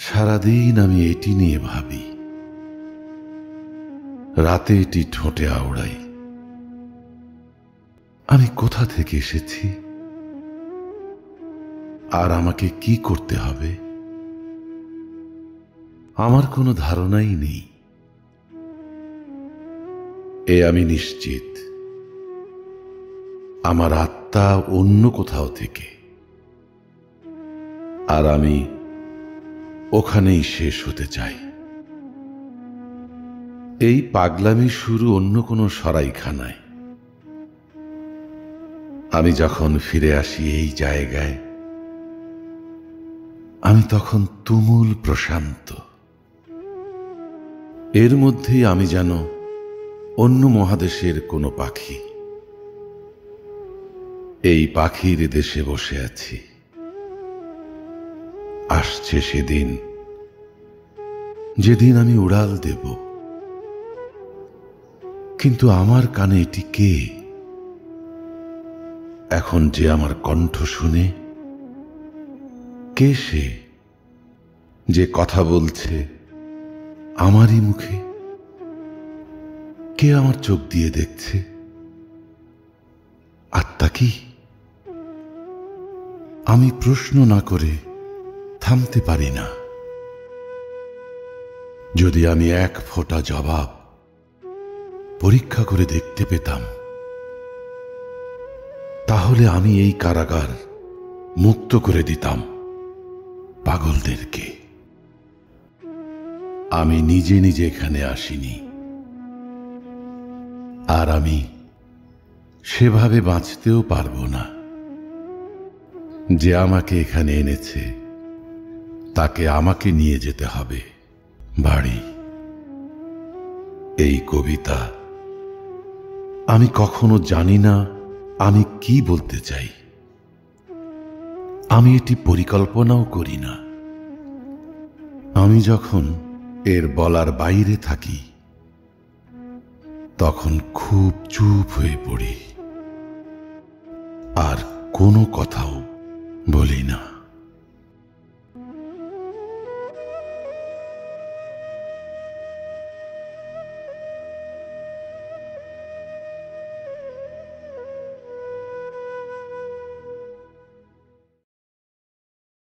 সারাদিন আমি এটি নিয়ে ভাবি। রাতে এটি ঠোঁটে আওড়াই। আমি কোথা থেকে এসেছি? আর আমাকে কি করতে হবে? আমার কোনো ধারণাই নেই। এ আমি নিশ্চিত। আমার আত্মা অন্য কোথাও থেকে। আর আমি ওখানেই শেষ হতে চাই। এই পাগলামি শুরু অন্য কোনো সরাইখানায়। আমি যখন ফিরে আসি এই জায়গায়, আমি তখন তুমুল প্রশান্ত। এর মধ্যেই আমি যেন অন্য মহাদেশের কোনো পাখি। এই পাখির দেশে বসে আছি। আসছে সেদিন। যেদিন আমি উড়াল দেব। কিন্তু আমার কানে এটি কে? এখন যে আমার কণ্ঠ শুনে, কে সে যে কথা বলছে আমারই মুখে? কে আমার চোখ দিয়ে দেখছে? আত্মা কি? আমি প্রশ্ন না করে থামতে পারি না। যদি আমি এক ফোঁটা জবাব পরীক্ষা করে দেখতে পেতাম, তাহলে আমি এই কারাগার মুক্ত করে দিতাম পাগলদেরকে। আমি নিজে নিজে এখানে আসিনি। আর আমি সেভাবে বাঁচতেও পারব না। যে আমাকে এখানে এনেছে তাকে আমাকে নিয়ে যেতে হবে। বাড়ি। এই কবিতা আমি কখনো জানি না আমি কি বলতে চাই। আমি এটি পরিকল্পনাও করি না। আমি যখন এর বলার বাইরে থাকি, তখন খুব চুপ হয়ে পড়ি। আর কোনো কথাও বলি না।